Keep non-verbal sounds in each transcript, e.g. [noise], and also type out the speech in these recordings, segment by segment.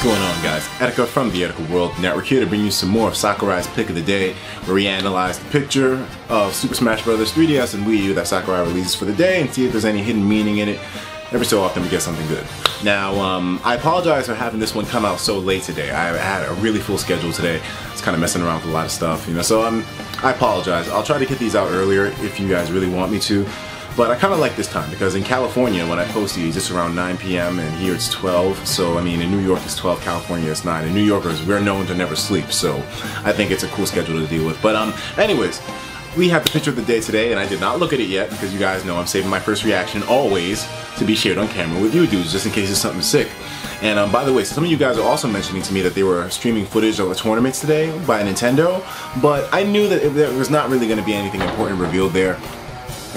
What's going on guys? Etika from the Etika World Network here to bring you some more of Sakurai's Pic of the Day where we analyze the picture of Super Smash Bros. 3DS and Wii U that Sakurai releases for the day and see if there's any hidden meaning in it. Every so often we get something good. Now, um, I apologize for having this one come out so late today. I had a really full schedule today. It's kind of messing around with a lot of stuff, you know, so um, I apologize. I'll try to get these out earlier if you guys really want me to. But I kind of like this time because in California, when I post these, it's around 9 p.m. and here it's 12. So, I mean, in New York it's 12, California it's 9. And New Yorkers, we're known to never sleep. So, I think it's a cool schedule to deal with. But, um, anyways, we have the picture of the day today, and I did not look at it yet because you guys know I'm saving my first reaction always to be shared on camera with you dudes, just in case it's something sick. And um, by the way, some of you guys are also mentioning to me that they were streaming footage of the tournaments today by Nintendo, but I knew that there was not really going to be anything important revealed there.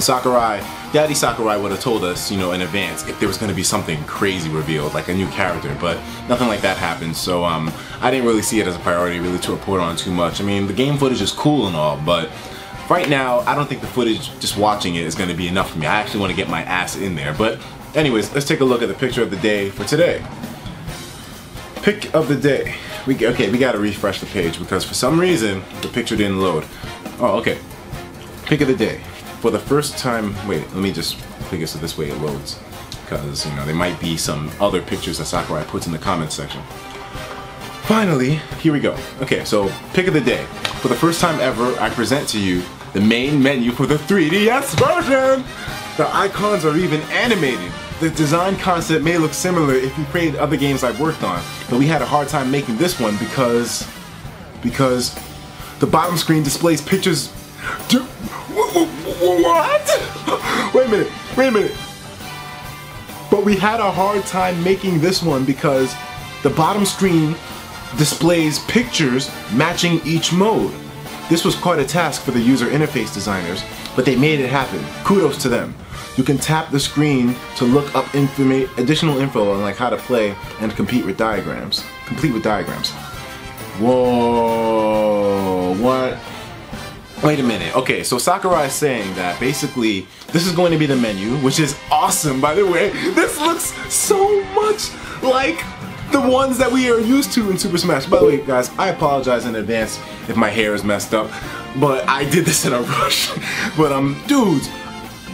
Sakurai, Daddy Sakurai would have told us, you know, in advance if there was going to be something crazy revealed, like a new character, but nothing like that happened, so um, I didn't really see it as a priority really to report on too much. I mean, the game footage is cool and all, but right now, I don't think the footage, just watching it, is going to be enough for me. I actually want to get my ass in there, but anyways, let's take a look at the picture of the day for today. Pic of the day. We Okay, we got to refresh the page because for some reason, the picture didn't load. Oh, okay. Pic of the day for the first time, wait, let me just it so this way it loads. Because, you know, there might be some other pictures that Sakurai puts in the comments section. Finally, here we go. Okay, so pic of the day. For the first time ever, I present to you the main menu for the 3DS version! The icons are even animated. The design concept may look similar if you played other games I've worked on, but we had a hard time making this one because... because the bottom screen displays pictures... What? Wait a minute, wait a minute. But we had a hard time making this one because the bottom screen displays pictures matching each mode. This was quite a task for the user interface designers, but they made it happen. Kudos to them. You can tap the screen to look up additional info on like how to play and compete with diagrams. Complete with diagrams. Whoa, what? Wait a minute. Okay, so Sakurai is saying that basically this is going to be the menu, which is awesome, by the way. This looks so much like the ones that we are used to in Super Smash. By the way, guys, I apologize in advance if my hair is messed up, but I did this in a rush. [laughs] but um, dudes,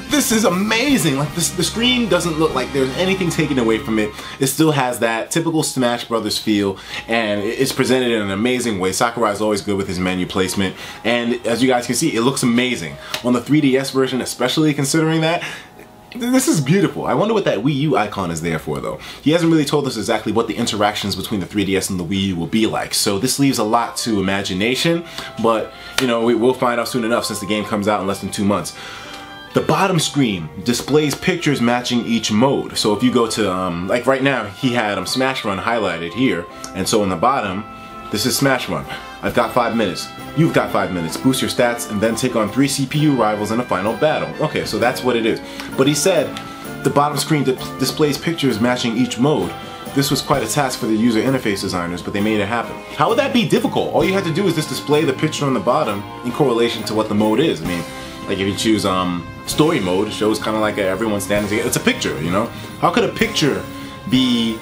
this is amazing. Like this, the screen doesn't look like there's anything taken away from it. It still has that typical Smash Brothers feel and it's presented in an amazing way. Sakurai is always good with his menu placement and as you guys can see, it looks amazing. On the 3DS version, especially considering that, this is beautiful. I wonder what that Wii U icon is there for though. He hasn't really told us exactly what the interactions between the 3DS and the Wii U will be like. So this leaves a lot to imagination, but you know, we, will find out soon enough since the game comes out in less than two months. The bottom screen displays pictures matching each mode. So if you go to, um, like right now, he had um, Smash Run highlighted here. And so in the bottom, this is Smash Run. I've got five minutes. You've got five minutes. Boost your stats and then take on three CPU rivals in a final battle. Okay, so that's what it is. But he said the bottom screen di displays pictures matching each mode. This was quite a task for the user interface designers, but they made it happen. How would that be difficult? All you had to do is just display the picture on the bottom in correlation to what the mode is. I mean, like if you choose um, story mode, it shows kind of like everyone standing together. It's a picture, you know? How could a picture be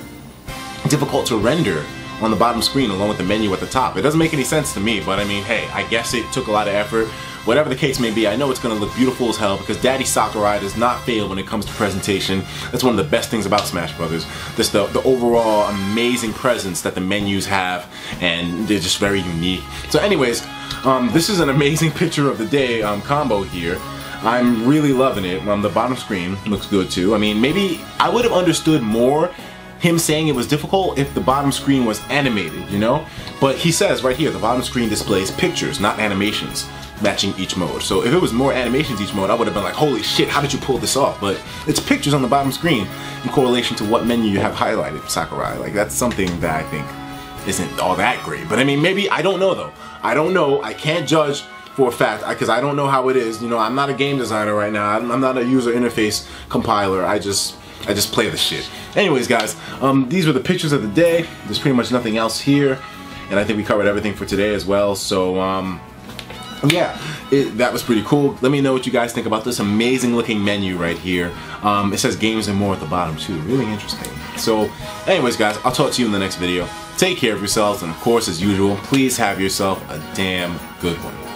difficult to render on the bottom screen along with the menu at the top? It doesn't make any sense to me, but I mean, hey, I guess it took a lot of effort. Whatever the case may be, I know it's going to look beautiful as hell because Daddy Sakurai does not fail when it comes to presentation. That's one of the best things about Smash Brothers. Just the, the overall amazing presence that the menus have, and they're just very unique. So anyways, um, this is an amazing [laughs] picture of the day um, combo here. I'm really loving it. Um, the bottom screen looks good too. I mean, maybe I would have understood more him saying it was difficult if the bottom screen was animated, you know? But he says right here, the bottom screen displays pictures, not animations, matching each mode. So if it was more animations each mode, I would have been like, holy shit, how did you pull this off? But it's pictures on the bottom screen in correlation to what menu you have highlighted, Sakurai. Like, that's something that I think isn't all that great. But I mean, maybe, I don't know though. I don't know. I can't judge for a fact because I don't know how it is. You know, I'm not a game designer right now. I'm not a user interface compiler. I just I just play the shit. Anyways, guys, um, these were the pictures of the day. There's pretty much nothing else here, and I think we covered everything for today as well. So, um, yeah, it, that was pretty cool. Let me know what you guys think about this amazing looking menu right here. Um, it says games and more at the bottom too. Really interesting. So, anyways, guys, I'll talk to you in the next video. Take care of yourselves, and of course, as usual, please have yourself a damn good one.